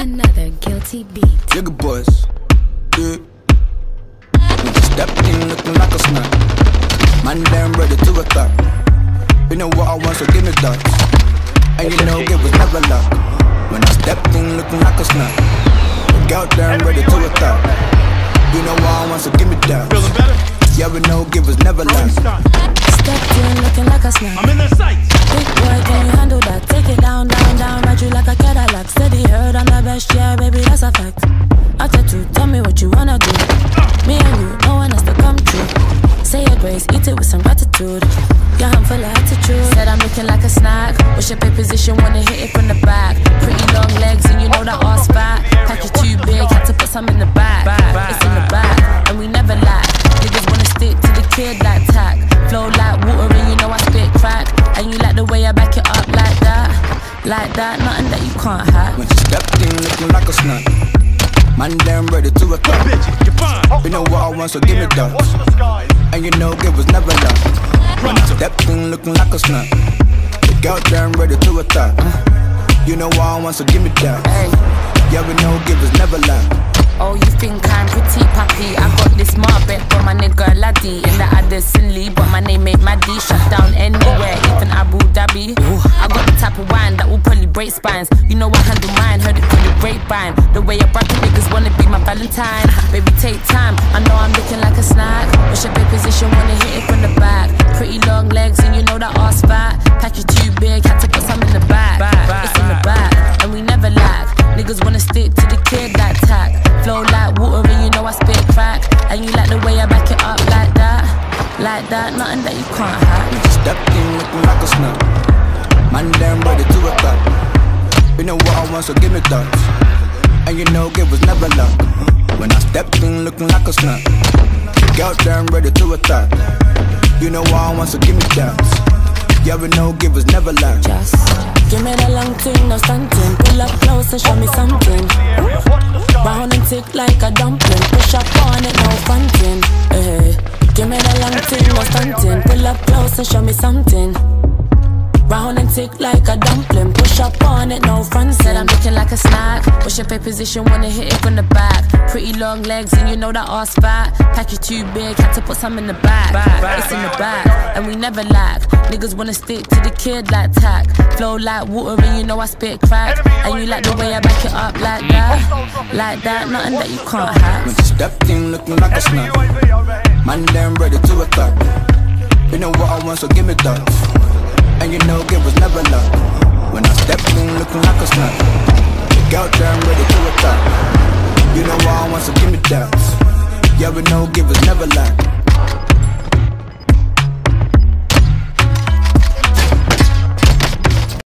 Naughty beat. Jigga boys, yeah. Nigga stepped in looking like a snack. Man, damn ready to attack. You know what I want, so give me that. And you know it was never luck. When I stepped in looking like a snack. Girl, damn ready to attack. You know what I want, so give me that. Feeling better? Yeah, we know it was never luck. Stepped in looking like a snack. I'm in their sights. Fact. Attitude, tell me what you wanna do. Me and you, no one has to come true. Say your grace, eat it with some gratitude. Your hand full of attitude. Said I'm looking like a snack. What's your pay position? Wanna hit it from the back. Pretty long legs, and you know that ass fat. Package too big, had to put some in the back. It's in the back, and we never lack. Niggas wanna stick to the kid like tack. Flow like water, and you know I spit crack. And you like the way I back it up like that. Like that, nothing that you can't hack. When she stepped in looking like a snack. Man, damn ready to attack. Bitch, you're fine. You know what I want, so give me that. And you know it was never luck. When I stepped in looking like a snack. The girl damn ready to attack. You know what I want, so give me that. Hey. Yeah, we know it was never luck. Oh, you think I'm pretty puppy? I got this Marbet from my nigga Laddie in the Addison Lee, spines. You know I handle mine, heard it through the grapevine. The way I brought bracket niggas wanna be my Valentine. Baby, take time. I know I'm looking like a snack. What's your big position? Wanna hit it from the back. Pretty long legs, and you know that ass fat. Pack you too big, had to put some in the back. It's in the back, and we never lack. Niggas wanna stick to the kid like tack. Flow like water, and you know I spit crack. And you like the way I back it up like that. Like that, nothing that you can't hack. Stepped in looking like a snack. Man, ready to attack. You know what I want, so give me that. And you know it was never luck. When I stepped in looking like a snack. Girl, damn ready to attack. You know what I want, so give me that. Yeah, we know it was never luck. Just give me the long thing, no stunting. Pull up close and show me something. Round and tick like a dumpling. Push up on it, no fronting. Hey, give me the long thing, no stunting. Pull up close and show me something. Round and tick like a dumpling. Push up on it, no front. Said I'm looking like a snack. What's your pay position? Wanna hit it from the back. Pretty long legs, and you know that ass fat. Pack you too big, had to put some in the back. It's in the back, and we never lack. Niggas wanna stick to the kid like tack. Flow like water, and you know I spit crack. And you like the way I back it up like that. Like that, nothing that you can't hack. When she looking like a snack. Man, damn ready to attack. You know what I want, so give me that. And you know it was never luck. When I stepped in looking like a snack. The girl damn ready to attack. You know I want, so give me that. Yeah, we know it was never luck.